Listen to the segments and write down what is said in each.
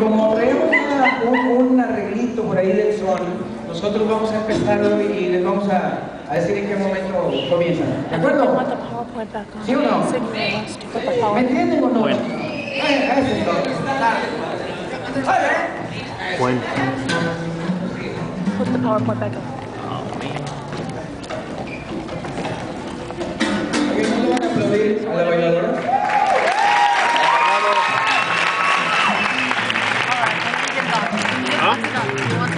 Como veo un, un, arreglito por ahí del sol, nosotros vamos a empezar hoy y les vamos a, a decir en qué momento comienza. ¿De acuerdo? ¿Sí o no? ¿Me entienden o no? Bueno. Bueno. Put the PowerPoint back up.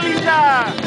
finaliza